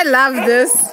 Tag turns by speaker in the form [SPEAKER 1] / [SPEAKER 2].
[SPEAKER 1] I love this.